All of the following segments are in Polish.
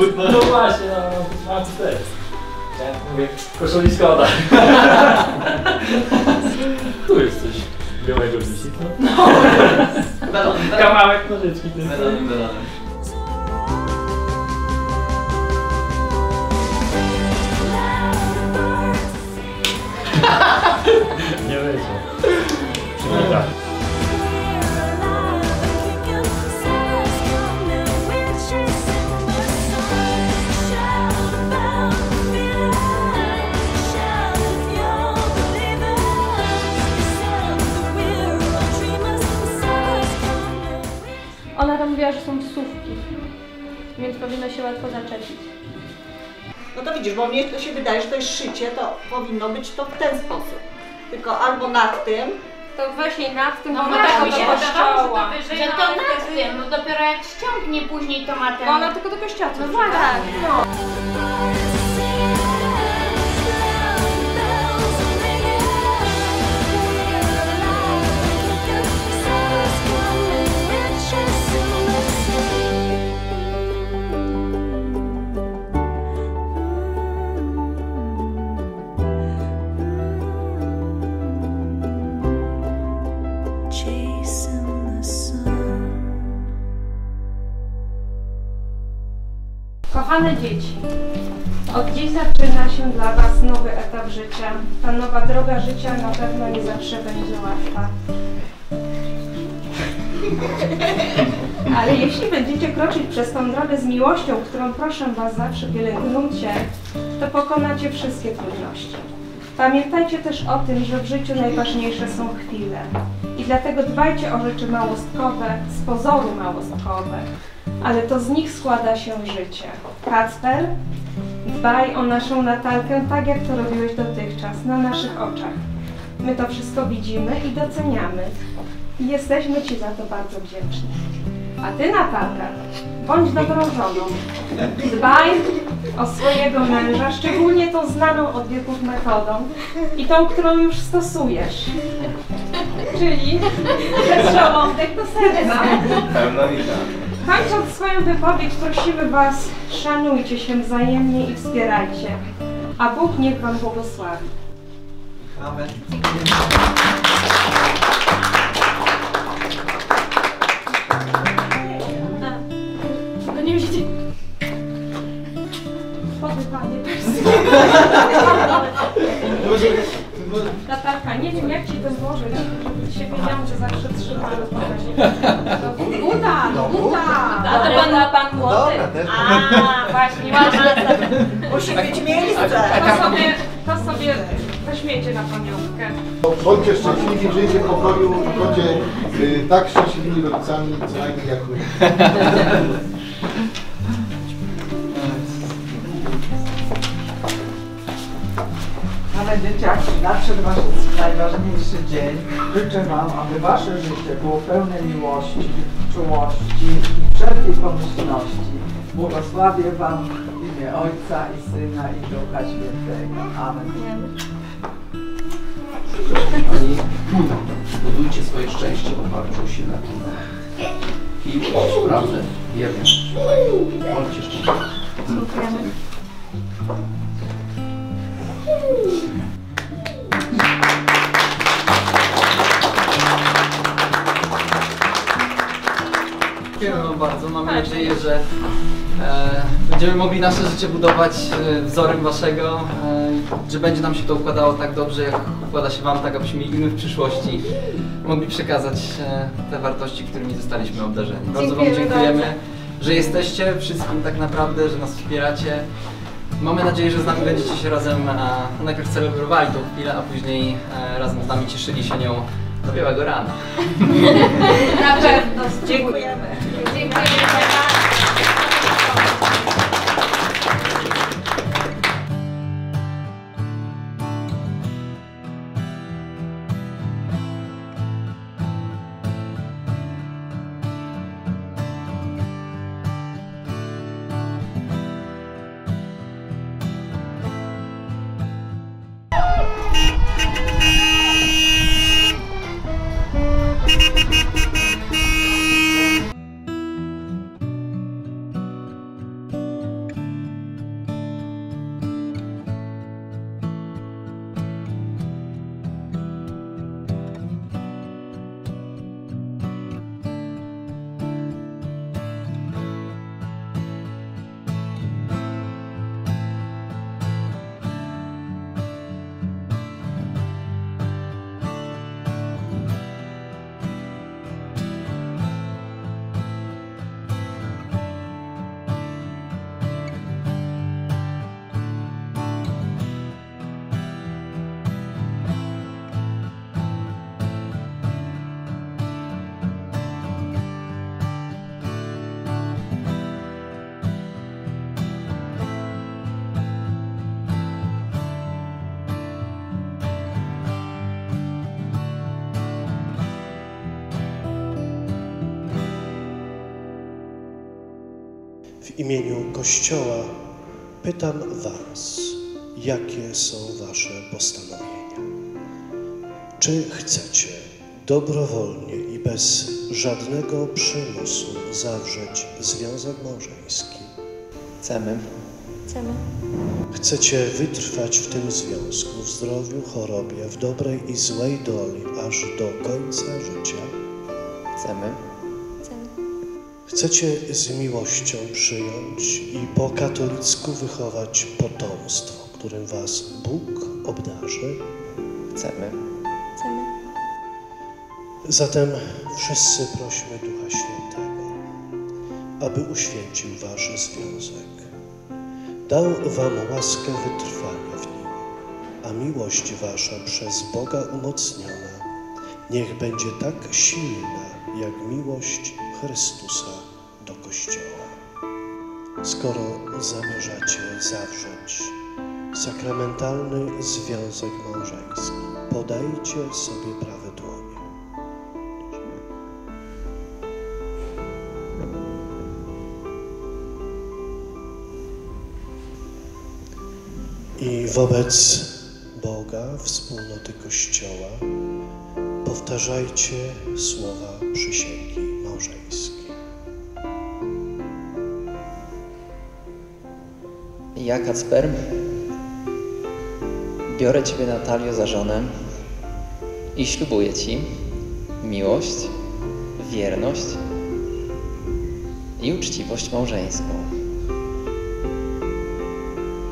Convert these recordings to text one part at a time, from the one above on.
że... Pucy powinno się łatwo zaczepić. No to widzisz, bo mnie to się wydaje, że to jest szycie, to powinno być to w ten sposób. Tylko albo nad tym, To właśnie nad tym, No bo ona tak mi się wydawało, że to wyżej, Że no to nad tym, no dopiero jak ściągnie później to ma ten... Bo ona tylko do kościoła. No właśnie. Tak, no. Kochane dzieci, od dziś zaczyna się dla Was nowy etap życia. Ta nowa droga życia na pewno nie zawsze będzie łatwa. Ale jeśli będziecie kroczyć przez tą drogę z miłością, którą proszę Was zawsze pielęgnujcie, to pokonacie wszystkie trudności. Pamiętajcie też o tym, że w życiu najważniejsze są chwile. I dlatego dbajcie o rzeczy małostkowe, z pozoru małostkowe, ale to z nich składa się życie. Kacper, dbaj o naszą Natalkę tak, jak to robiłeś dotychczas, na naszych oczach. My to wszystko widzimy i doceniamy. I jesteśmy Ci za to bardzo wdzięczni. A Ty, Natalka, bądź dobrą żoną. Dbaj o swojego męża, szczególnie tą znaną od wieków metodą i tą, którą już stosujesz. Czyli przez żołądek do serca. Kończąc swoją wypowiedź, prosimy Was, szanujcie się wzajemnie i wspierajcie. A Bóg niech Wam błogosławi. Amen. No nie Natalka, nie wiem jak Ci to złożyć, żeby się pieniądze zawsze trzymały w bagażniku. Buta, buta! A to pan ma pan młody? A, właśnie, ważne. musi być miejsce. To sobie, to sobie weźmiecie na pamiątkę. Bądźcie szczęśliwi, żyjcie w pokoju i bądźcie y, tak szczęśliwymi rodzicami, co najmniej jak my. dzieciaki, nadszedł Wasz najważniejszy dzień. Życzę Wam, aby Wasze życie było pełne miłości, czułości i wszelkiej pomyślności. Błogosławię Wam w imię Ojca i Syna i Ducha Świętego. Amen. Pani, budujcie swoje szczęście w oparciu o silne. Miłość, prawdę, wierność. Bądźcie szczęśliwi. Dziękujemy Wam bardzo. Mamy nadzieję, że e, będziemy mogli nasze życie budować e, wzorem Waszego, e, że będzie nam się to układało tak dobrze, jak układa się Wam, tak abyśmy i my w przyszłości mogli przekazać e, te wartości, którymi zostaliśmy obdarzeni. Bardzo Wam Dziękujemy dziękujemy, że jesteście wszystkim tak naprawdę, że nas wspieracie. Mamy nadzieję, że z nami będziecie się razem e, najpierw celebrowali tą chwilę, a później e, razem z nami cieszyli się nią do białego rana. Na pewno. Dziękujemy. Dziękujemy bardzo. Imieniu Kościoła pytam Was, jakie są Wasze postanowienia? Czy chcecie dobrowolnie i bez żadnego przymusu zawrzeć związek małżeński? Chcemy. Chcemy. Chcecie wytrwać w tym związku, w zdrowiu, chorobie, w dobrej i złej doli, aż do końca życia? Chcemy. Chcemy. Chcecie z miłością przyjąć i po katolicku wychować potomstwo, którym was Bóg obdarzy? Chcemy. Chcemy. Zatem wszyscy prośmy Ducha Świętego, aby uświęcił wasz związek. Dał wam łaskę wytrwania w nim, a miłość wasza przez Boga umocniona niech będzie tak silna, jak miłość Chrystusa do Kościoła. Skoro zamierzacie zawrzeć sakramentalny związek małżeński, podajcie sobie prawe dłonie. I wobec Boga, wspólnoty Kościoła, powtarzajcie słowa przysięgi Ja, Kacper, biorę Ciebie, Natalio, za żonę i ślubuję Ci miłość, wierność i uczciwość małżeńską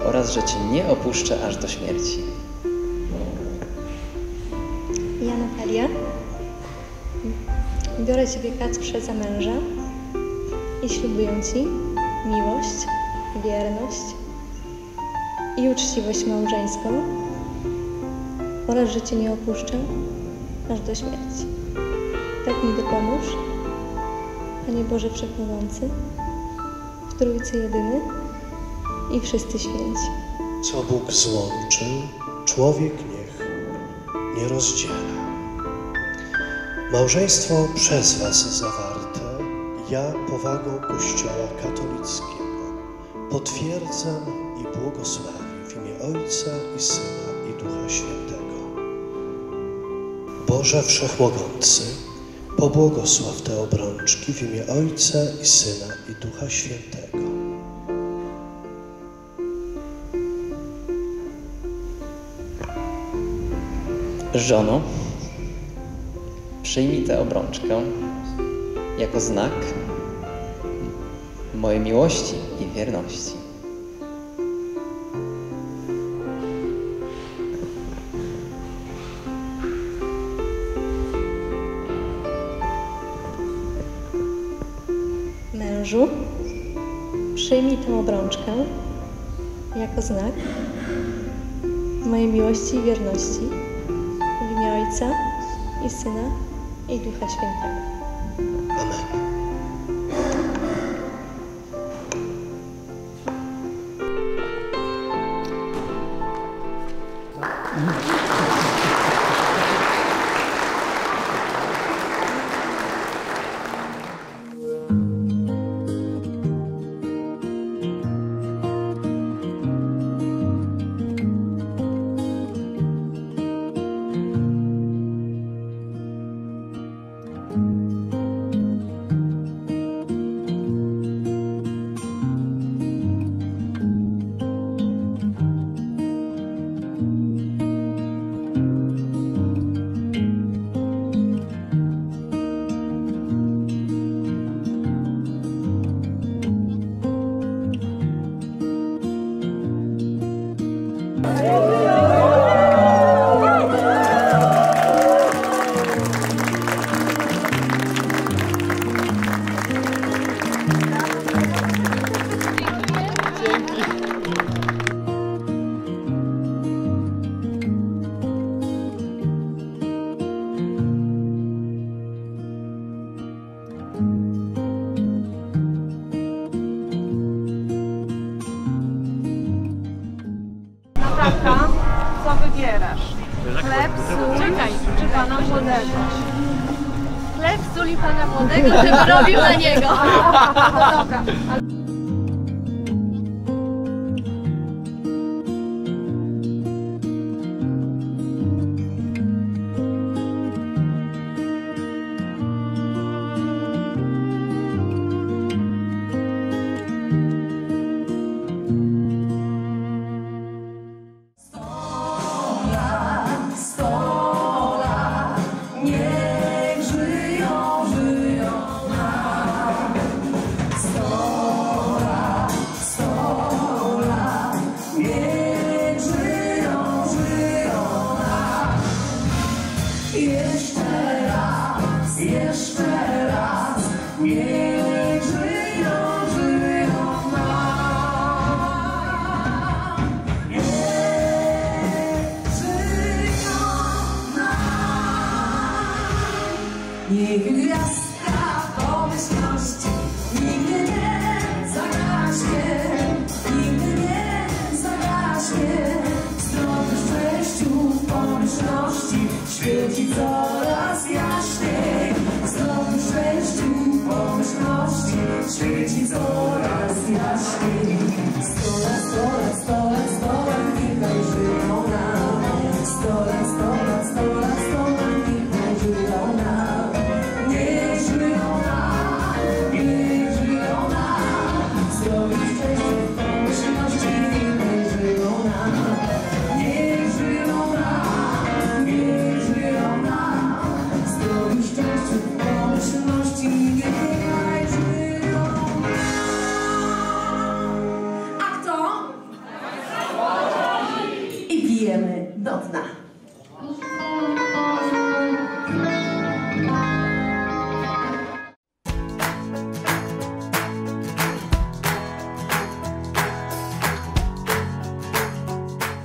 oraz, że Cię nie opuszczę aż do śmierci. Ja, Natalia, biorę Ciebie, Kacprze, za męża i ślubuję Ci miłość, wierność i uczciwość małżeńską oraz, że Cię nie opuszczę aż do śmierci. Tak mi dopomóż, Panie Boże Wszechmogący, w Trójcy Jedyny i wszyscy święci. Co Bóg złączył, człowiek niech nie rozdziela. Małżeństwo przez Was zawarte, ja powagą Kościoła katolickiego potwierdzam i błogosławię Ojca i Syna i Ducha Świętego. Boże Wszechmogący, pobłogosław te obrączki w imię Ojca i Syna i Ducha Świętego. Żono, przyjmij tę obrączkę jako znak mojej miłości i wierności. Mężu, przyjmij tę obrączkę jako znak mojej miłości i wierności w imię Ojca i Syna i Ducha Świętego. Natalka, co wybierasz? Chleb, sól czy pana młodego? Chleb, sól i Pana Młodego, żeby robił na niego. No dobra.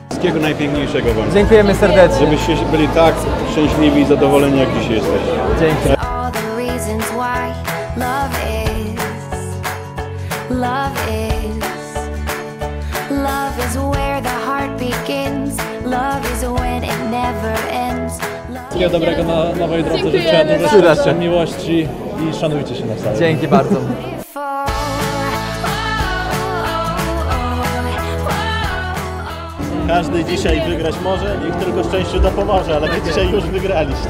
Wszystkiego najpiękniejszego Wam. Dziękujemy serdecznie. Żebyście byli tak szczęśliwi i zadowoleni, jak dzisiaj jesteście. Dzięki. wszystkiego dobrego na nowej drodze. Życzę dużo szczęścia, miłości i szanujcie się nawzajem. Dzięki bardzo. Każdy dzisiaj wygrać może, niech tylko szczęściu dopomoże, ale wy dzisiaj już wygraliście.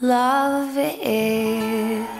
love is.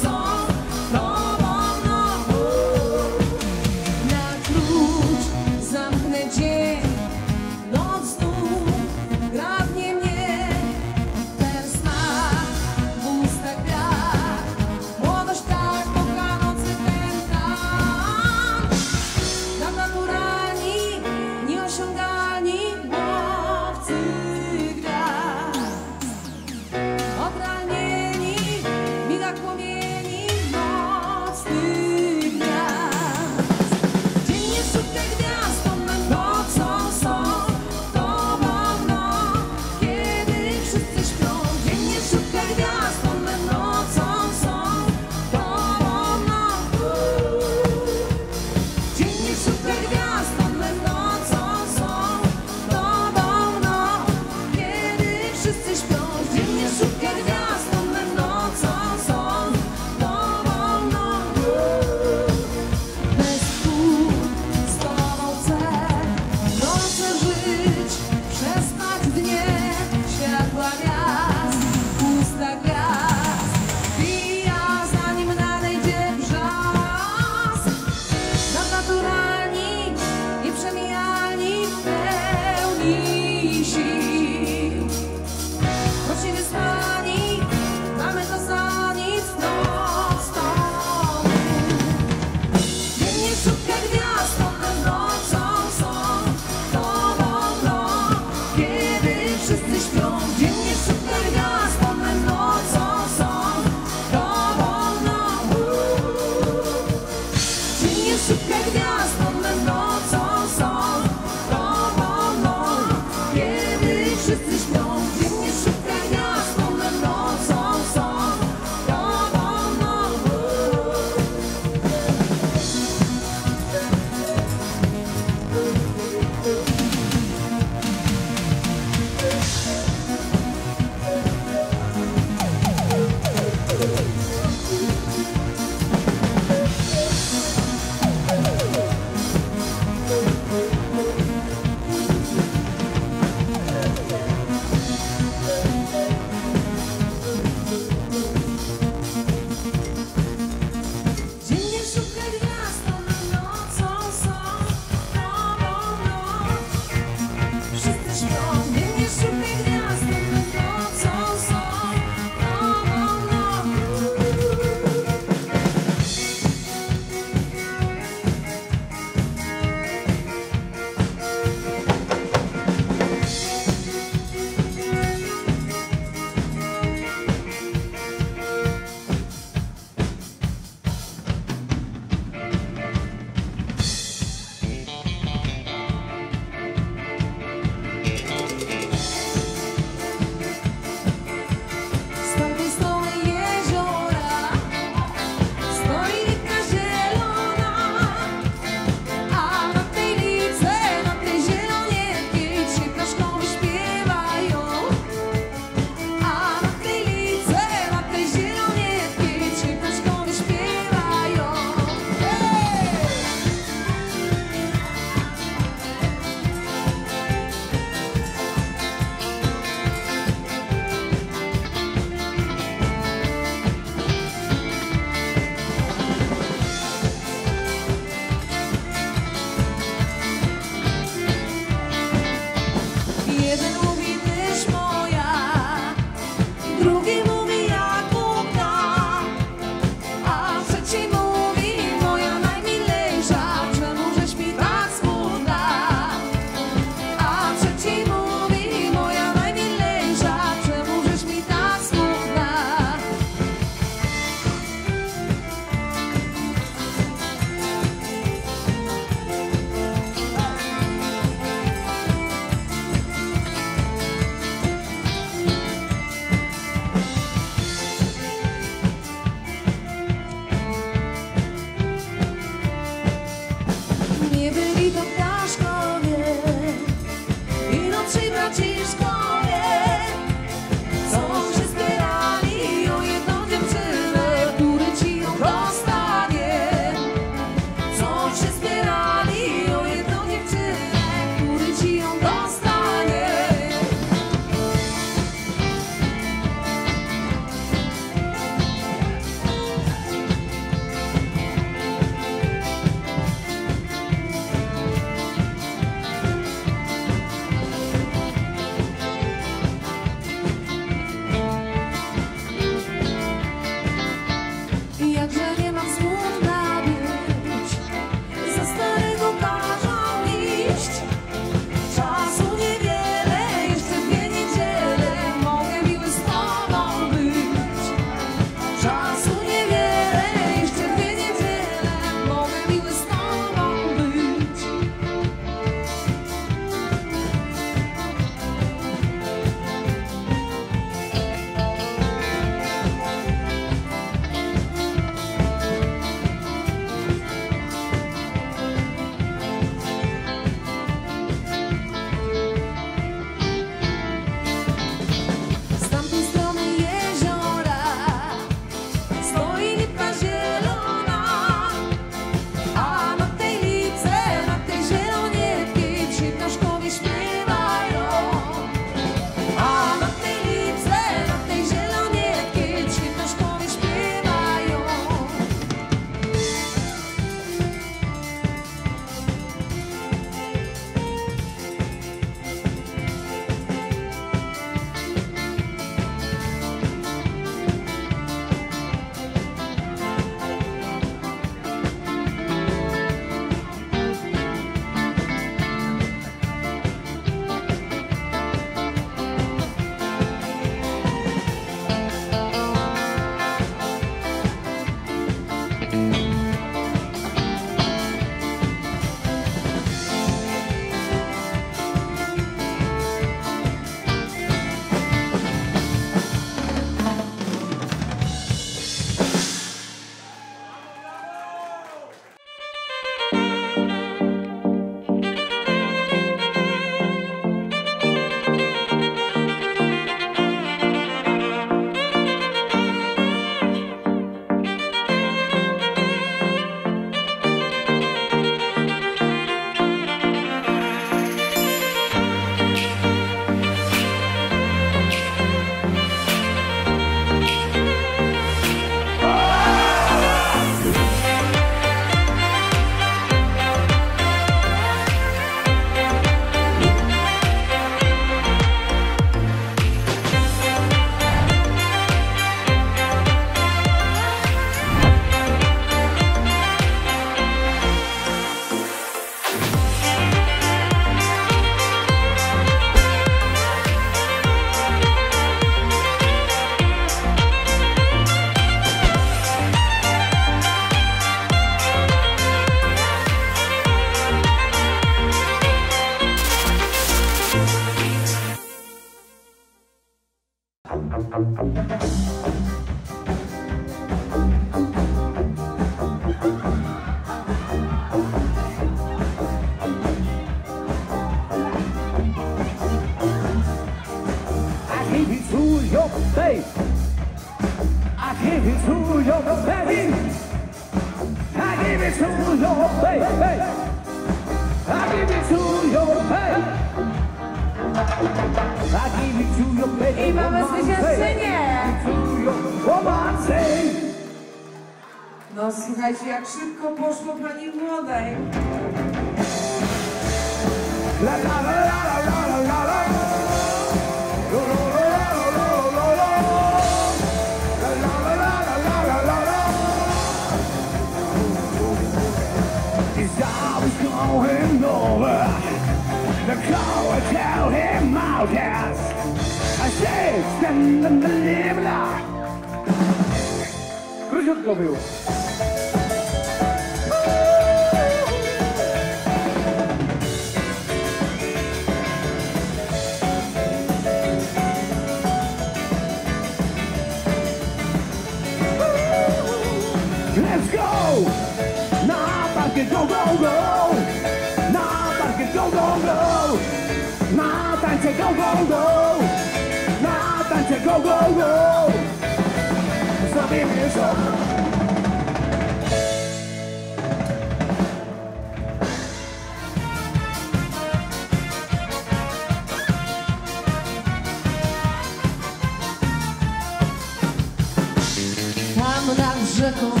Tam nad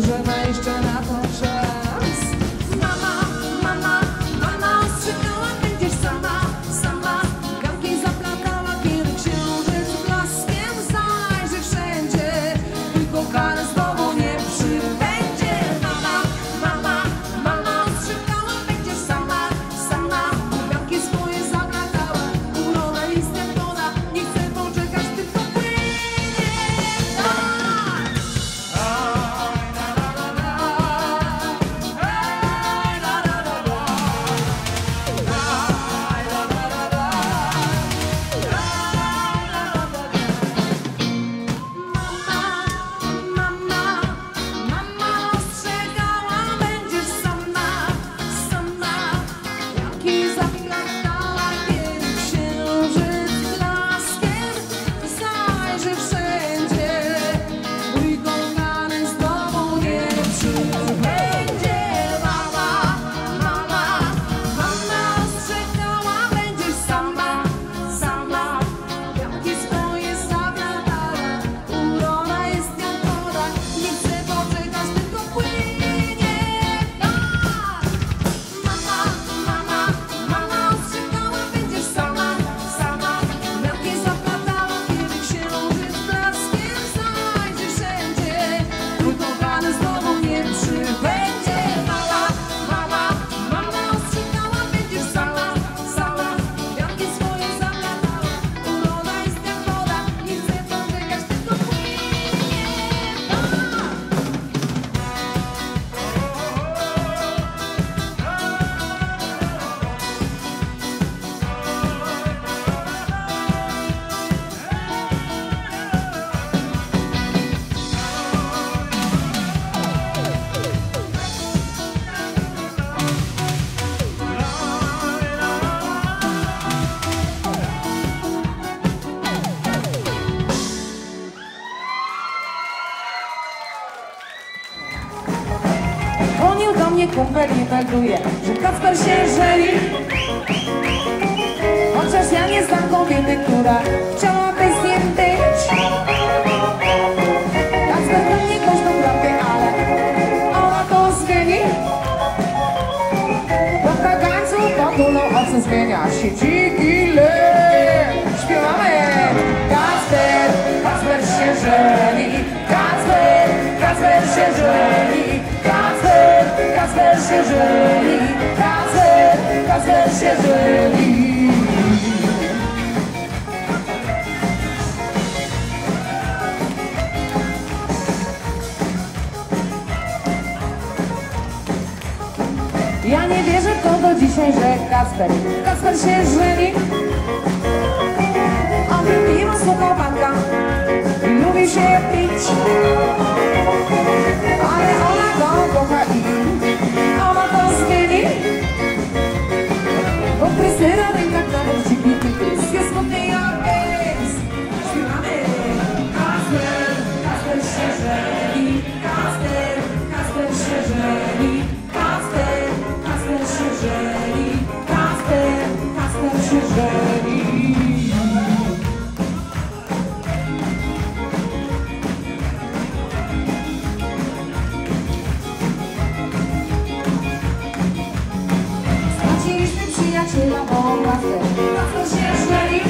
że ma jeszcze na to. Kumpel nie melduje, że Kacper się żeni. Chociaż ja nie znam kobiety, która chciałaby z nim być. Kacper we mnie każdą prawdę, ale ona to zmieni. Po kagańcu potulą oczy zmienia się dziki lep. Kacper się żeni. Kacper, Kacper się żeni. Ja nie wierzę to do dzisiaj, że Kacper, Kacper się żeni. On piwo słuchał panka lubi się pić. Ale ona go kocha i Bo Krystyna rękach nawet ci pity pys jest smutny jak pies. Śpiewamy. Kacper, Kacper się żeni. Kacper, Kacper się żeni. Kacper, się żeni. Kacper, Kacper się żeni.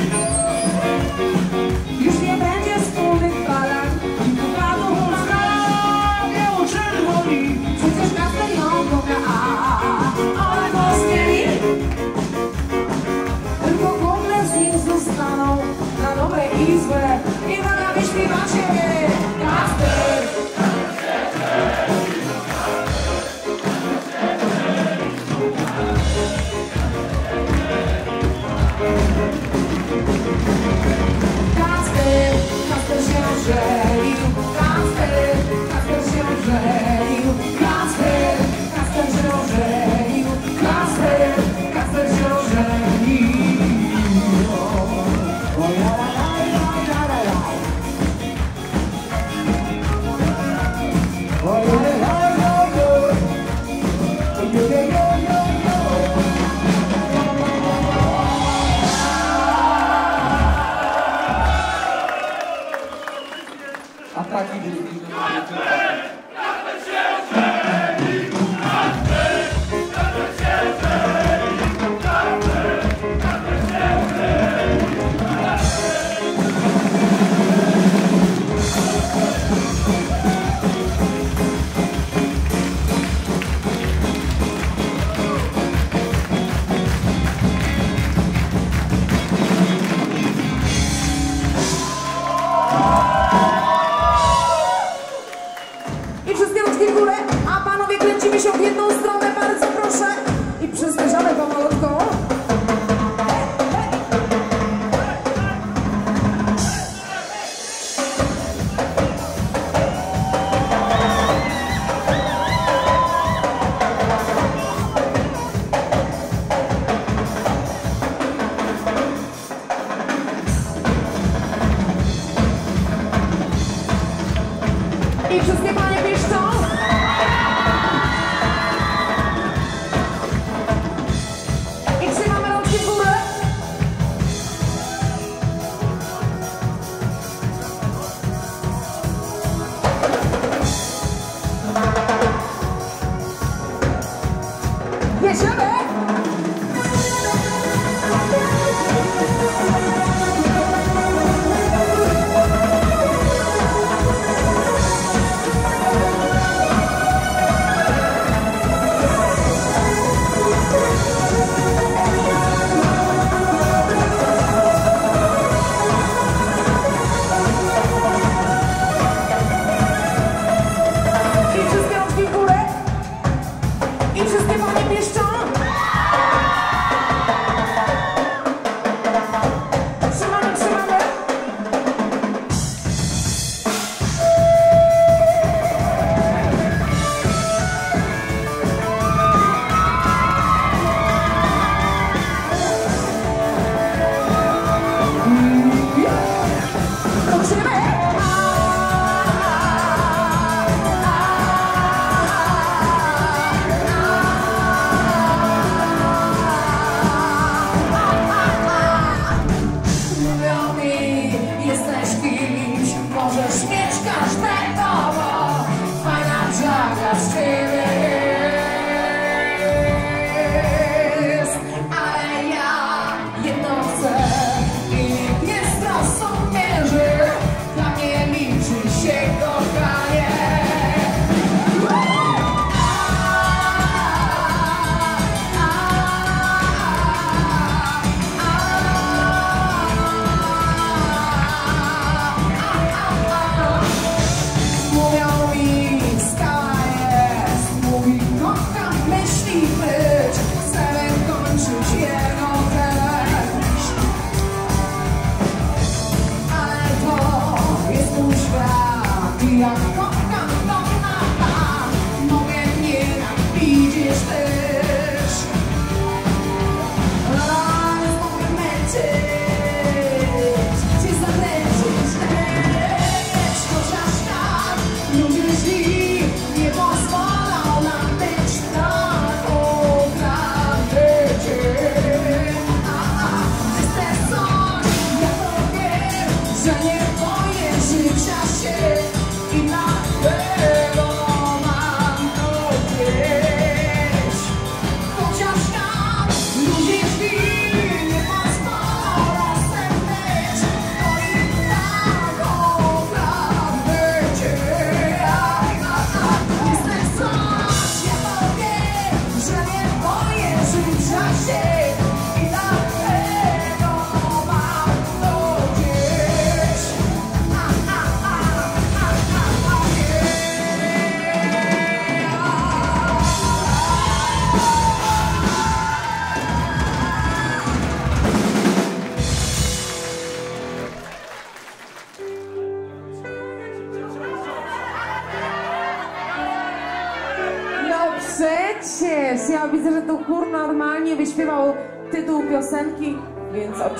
약간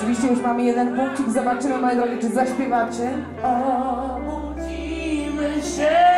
Oczywiście już mamy jeden punkcik. Zobaczymy, moje drogie, czy zaśpiewacie. Obudzimy się.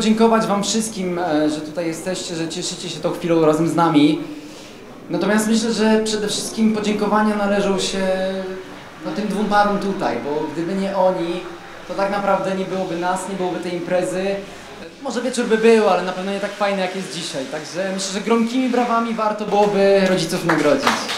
Podziękować Wam wszystkim, e, że tutaj jesteście, że cieszycie się tą chwilą razem z nami. Natomiast myślę, że przede wszystkim podziękowania należą się no, tym dwóm parom tutaj, bo gdyby nie oni, to tak naprawdę nie byłoby nas, nie byłoby tej imprezy. Może wieczór by był, ale na pewno nie tak fajny jak jest dzisiaj. Także myślę, że gromkimi brawami warto byłoby rodziców nagrodzić.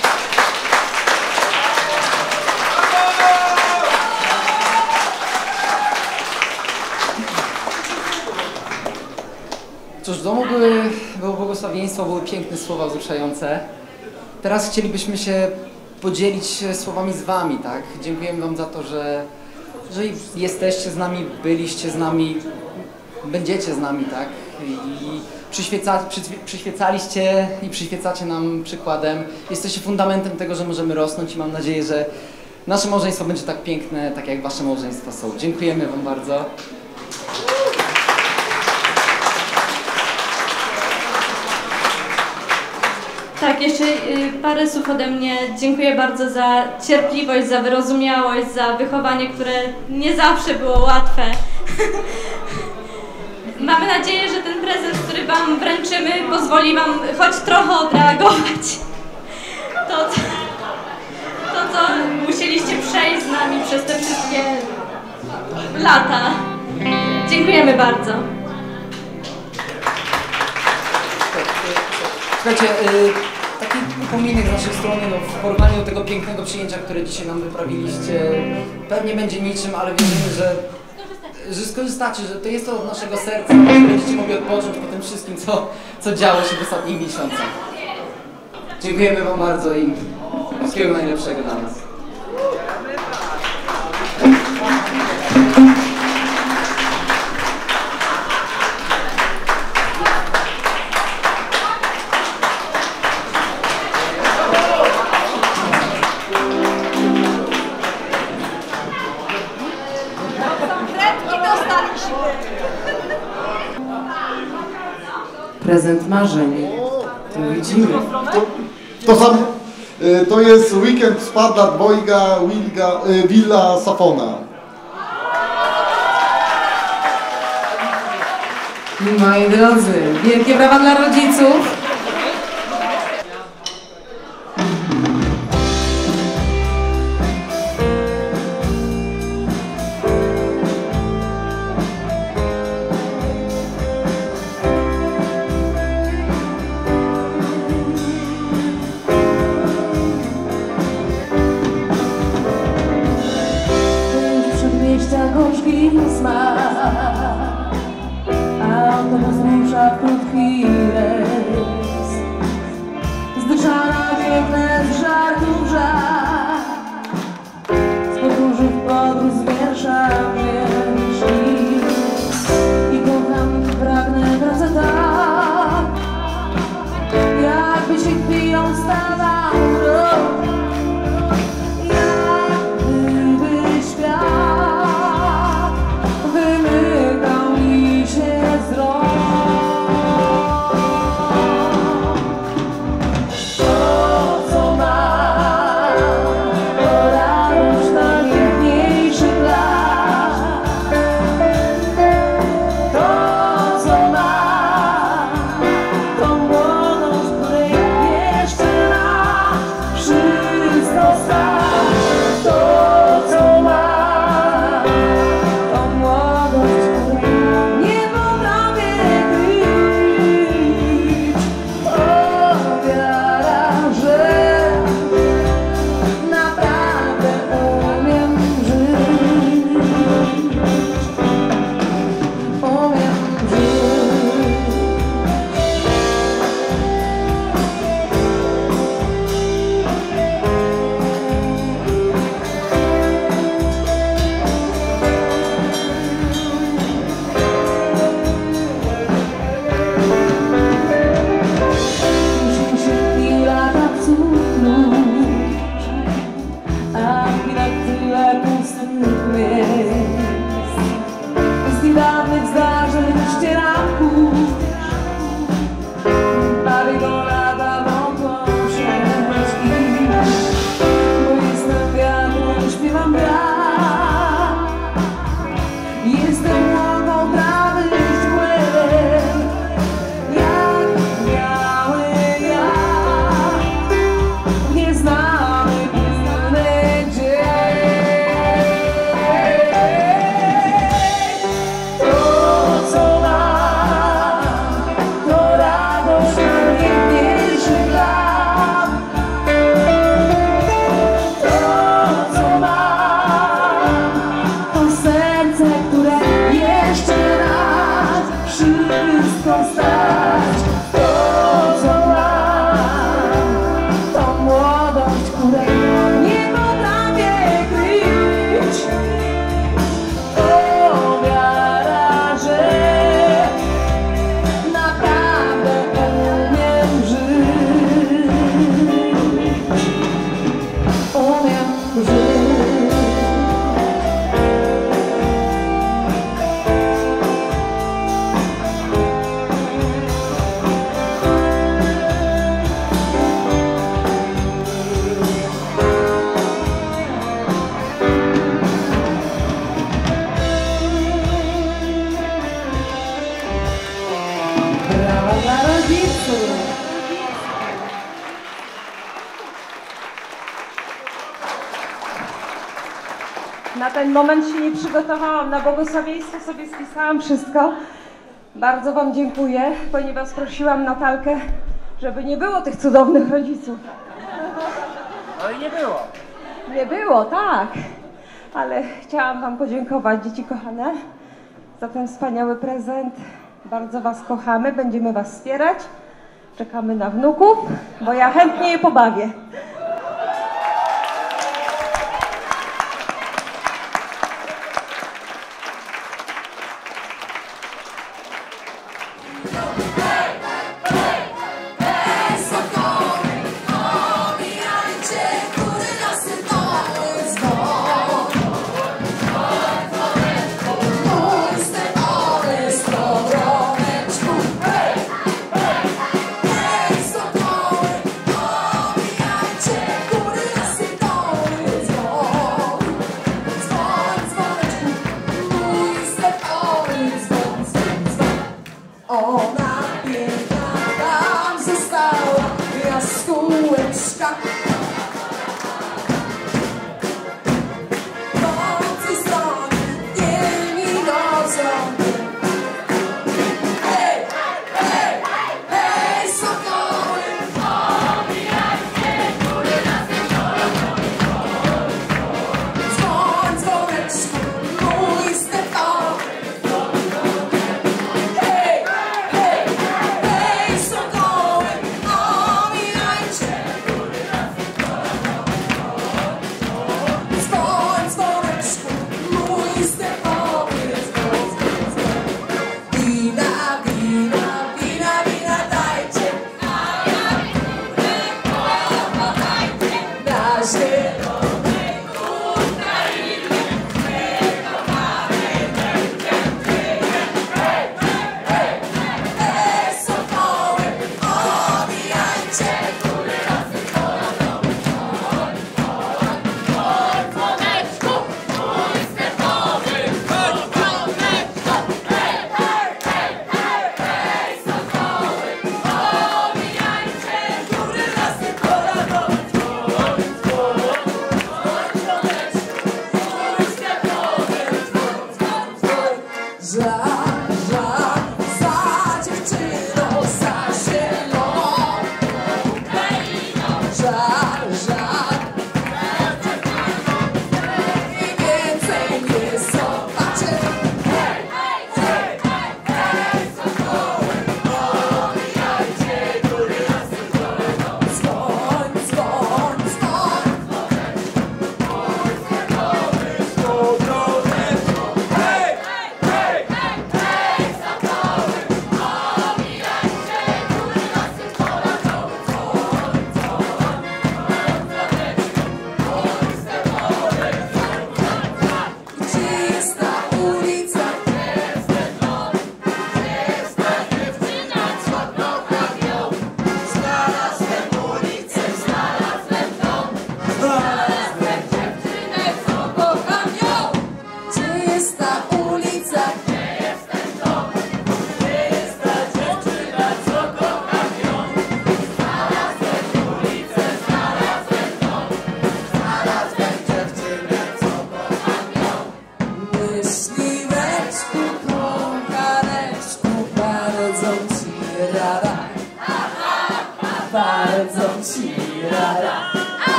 Cóż, w domu były, było błogosławieństwo, były piękne słowa wzruszające. Teraz chcielibyśmy się podzielić e, słowami z Wami, tak? Dziękujemy Wam za to, że, że jesteście z nami, byliście z nami, będziecie z nami, tak? I przyświeca, przyświe- przyświecaliście i przyświecacie nam przykładem. Jesteście fundamentem tego, że możemy rosnąć i mam nadzieję, że nasze małżeństwo będzie tak piękne, tak jak Wasze małżeństwa są. Dziękujemy Wam bardzo. Tak, jeszcze y, parę słów ode mnie. Dziękuję bardzo za cierpliwość, za wyrozumiałość, za wychowanie, które nie zawsze było łatwe. Mamy nadzieję, że ten prezent, który Wam wręczymy, pozwoli Wam choć trochę odreagować. To, co, to, co musieliście przejść z nami przez te wszystkie lata. Dziękujemy bardzo. Słuchajcie, y, taki upominek z naszej strony, no, w porównaniu do tego pięknego przyjęcia, które dzisiaj nam wyprawiliście, pewnie będzie niczym, ale wierzymy, że, że skorzystacie, że to jest to od naszego serca, że będziecie mogli odpocząć po tym wszystkim, co, co działo się w ostatnich miesiącach. Dziękujemy Wam bardzo i wszystkiego najlepszego dla nas. Prezent marzeń. To widzimy. To sam, y, to jest weekend spada dwojga Wilga, y, Villa Safona. Moi drodzy, wielkie brawa dla rodziców. błogosławieństwo sobie spisałam wszystko. Bardzo Wam dziękuję, ponieważ prosiłam Natalkę, żeby nie było tych cudownych rodziców. No Ale nie było. Nie było, tak. Ale chciałam Wam podziękować, dzieci kochane, za ten wspaniały prezent. Bardzo Was kochamy, będziemy Was wspierać. Czekamy na wnuków, bo ja chętnie je pobawię.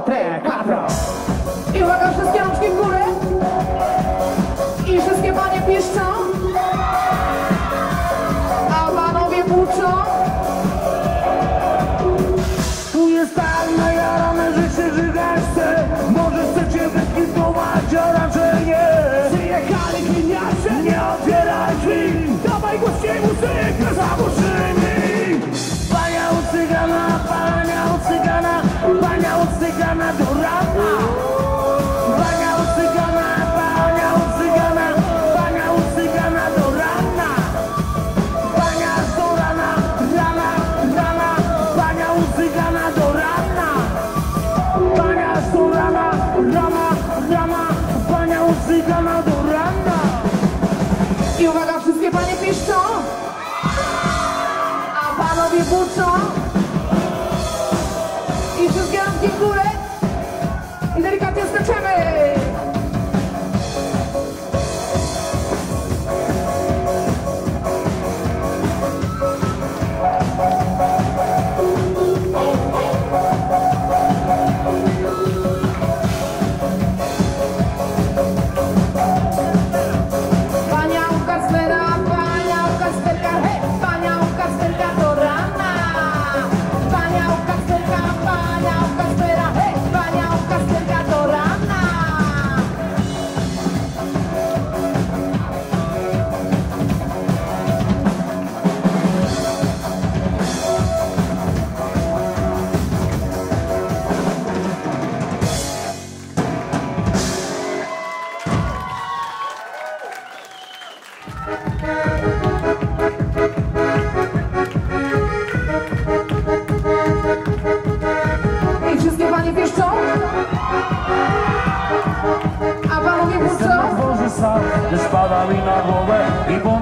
3, 4 E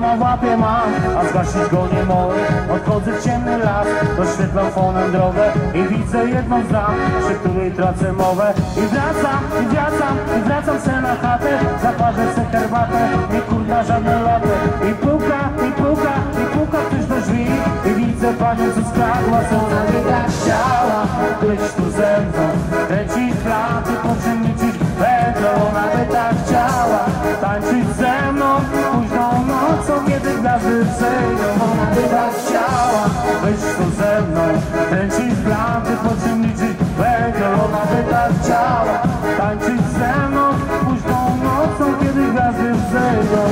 Na łapie mam, a zgasić go nie mogę Odchodzę w ciemny las, doświetlam fonem drogę I widzę jedną z dam, przy której tracę mowę. I wracam, i wracam, i wracam se na chatę Zaparzę se herbatę, nie kurna żadne laty I puka, i puka, i puka ktoś do drzwi I widzę panią, co skradła, co ona by tak chciała Być tu ze mną, kręcić klaty, po czym Ona by tak chciała tańczyć ze mną tu ze mną. Kręcić planty, po czym liczyć węgiel Ona by tak chciała tańczyć ze mną Późną nocą, kiedy gwiazdy wzejdą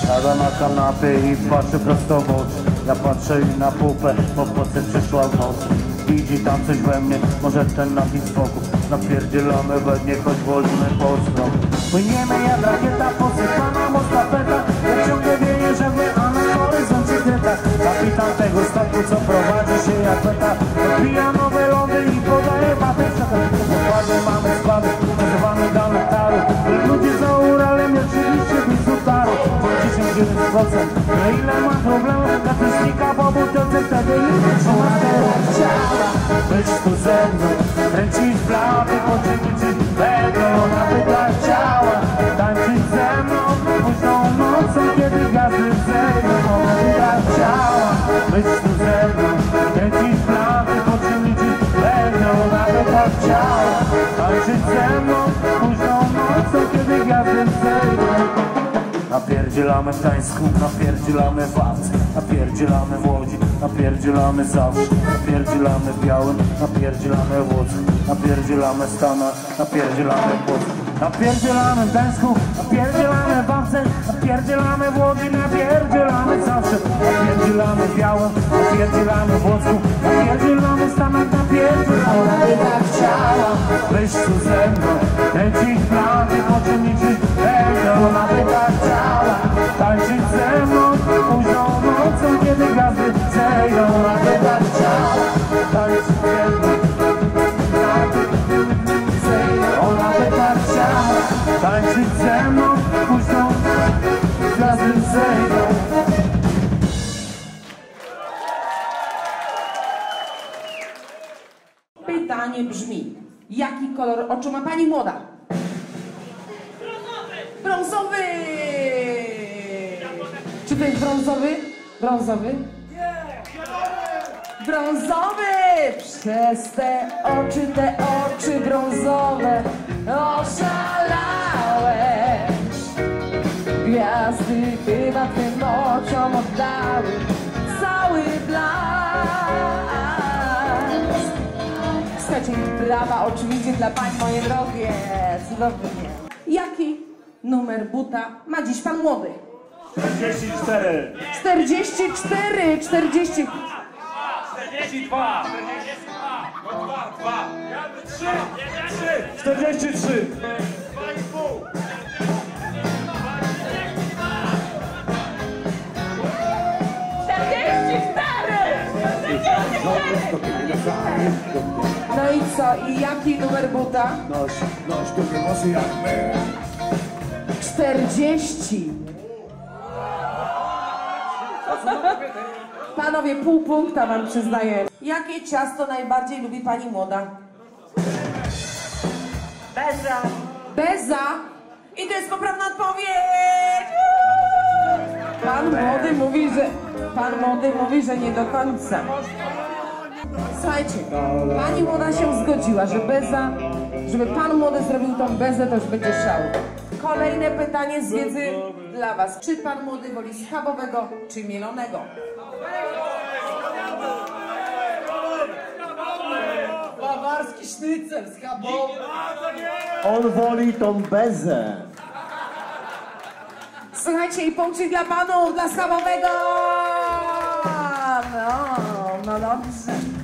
Siada na kanapie i patrzy prosto w oczy. Ja patrzę i na pupę, bo po co przyszła w Widzi tam coś we mnie, może ten napis spokój Napierdzielamy we mnie, choć wolimy postro Płyniemy jak rakieta, posypana mocna peta Kapitan tego statku, co prowadzi się jak peta. Odbija nowe lądy i podaje babę Układy mamy składy, nazywamy dane taru. Ludzie za Uralem, oczywiście być dotaru 99% Na ile mam problemów, na testnika po butelce Wtedy nie trzyma teraz chciała Być tu ze mną, kręcić blady Poczynić tu Te po kiedy Napierdzielamy w Gdańsku, napierdzielamy w Napierdzielamy w Łodzi, napierdzielamy zawsze. Napierdzielamy w Białym, napierdzielamy w Napierdzielamy w Stanach, napierdzielamy w Polsce. Napierdzielamy Gdańsku, napierdzielamy w Ławce Napierdzielamy w Łodzi, napierdzielamy zawsze Napierdzielamy w Białym, napierdzielamy w Łódzku Napierdzielamy w Stanach, napierdzielamy Ona by tak chciała być tu ze mną Kręcić plany, poczynniczy tego Ona by tak chciała tańczyć ze mną Późną nocą, kiedy gwiazdy zejdą. Ona by tak chciała tańczyć ze mną tańczyć ze mną Późną gwiazdy zejdą Pytanie brzmi, jaki kolor oczu ma pani młoda? Brązowy! Czy to jest brązowy? Brązowy? Brązowy! Przez te oczy, te oczy brązowe oszalałeś. Gwiazdy chyba tym oczom oddały cały blask. Słuchajcie, brawa oczywiście dla pań, moje drogie. Cudownie. Jaki numer buta ma dziś pan młody? 44 44, 40. 42 43 No i co? I jaki numer buta? Noś, noś długie włosy jak my 40. Panowie, pół punkta wam przyznaję. Jakie ciasto najbardziej lubi pani młoda? Beza. Beza. I to jest poprawna odpowiedź! Pan młody mówi, że... Pan młody mówi, że nie do końca. Słuchajcie, pani młoda się zgodziła, że beza, żeby pan młody zrobił tą bezę, to już będzie szał. Kolejne pytanie z wiedzy dla was. Czy pan młody woli schabowego, czy mielonego? Bawarski sznycel schabowy. On woli tą bezę Słuchajcie, i punkcik dla panów, dla schabowego! No, no dobrze.